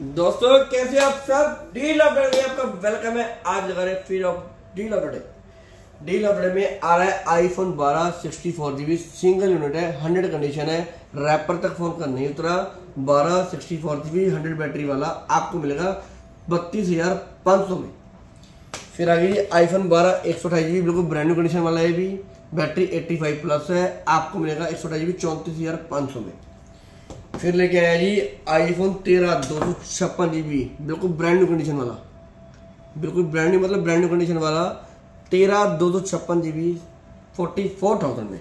दोस्तों, कैसे आप सब? डील ऑफ़ में आपका वेलकम है। आज लगा रहे फिर of deal of day deal of day में आ रहा है iPhone 12 sixty four GB single unit है हंड्रेड कंडीशन है रैपर तक फ़ोन का नहीं उतरा। 12 sixty four GB hundred battery वाला आपको मिलेगा बत्तीस हज़ार पाँच सौ में। फिर आ आगे आईफोन 12 एक सौ अठाई जीबी बिल्कुल ब्रांड कंडीशन वाला है भी। बैटरी 85 प्लस है, आपको मिलेगा एक सौ अठाई जीबी चौंतीस हज़ार पाँच सौ में। फिर लेके आया जी आईफोन तेरह, दो सौ छप्पन जी बी बिल्कुल ब्रांड न्यू कंडीशन वाला। बिल्कुल ब्रांड न्यू मतलब ब्रांड न्यू कंडीशन वाला। तेरह, दो सौ छप्पन G B forty four thousand में।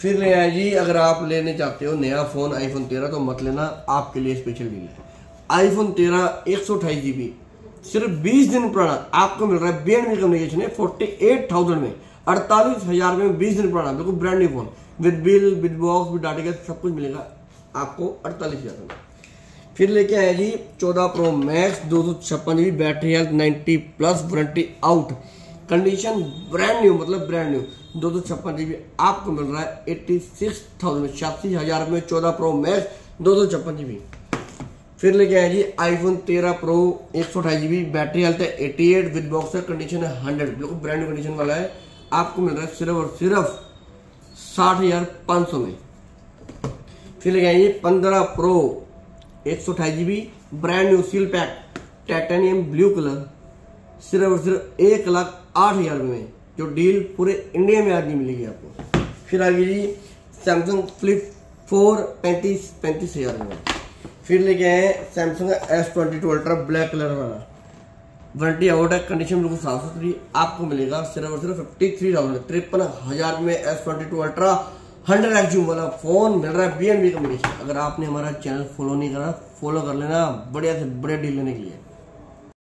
फिर ले आया जी, अगर आप लेने चाहते हो नया फ़ोन आईफोन तेरह तो मत लेना। आपके लिए स्पेशल डील है। आईफोन तेरह, एक सौ अठाईस जी बी सिर्फ़ बीस दिन पुराना। आपको मिल रहा है बी एंड कम्युनिकेशन है फोर्टी एट थाउज़ेंड में। अड़तालीस हज़ार में बीस दिन पुराना। बिल्कुल brand new phone with bill with box with data सब कुछ मिलेगा। आपको अड़तालीस हज़ार में फिर लेके आए जी, चौदह प्रो मैक्स दो सौ छप्पन GB battery health ninety plus warranty out condition brand new मतलब ब्रांड न्यू दो सौ छप्पन जीबी आपको मिल रहा है एट्टी सिक्स थाउज़ेंड छियासी हज़ार में चौदह प्रो मैक्स दो सौ छप्पन जीबी फिर लेके आए जी आईफोन तेरह प्रो एक सौ अठाई जीबी बैटरी हेल्थ है एटी एट विद बॉक्स है कंडीशन है हंड्रेड बिल्कुल ब्रांड न्यू कंडीशन वाला है। आपको मिल रहा है सिर्फ़ और सिर्फ़ साठ हज़ार पाँच सौ में। फिर ले आइए पंद्रह प्रो एक सौ अठाई GB brand new seal pack titanium blue colour सिर्फ़ और सिर्फ़ एक लाख आठ हज़ार में। जो डील पूरे इंडिया में आज नहीं मिलेगी आपको। फिर आगे जी सैमसंग फ्लिप फोर पैंतीस पैंतीस हज़ार में। फिर लेके आए Samsung S twenty two Ultra black colour वाला। वारंटी आउट है कंडीशन बिल्कुल साफ़ सुथरी आपको मिलेगा, सिर्फ़ और सिर्फ़ फिफ्टी थ्री थाउज़ेंड तिरपन हज़ार में S twenty two Ultra hundred X zoom वाला फ़ोन मिल रहा है बी एन बी कम्युनिकेशन अगर आपने हमारा चैनल फॉलो नहीं करा फॉलो कर लेना, बढ़िया से बढ़िया डील लेने के लिए।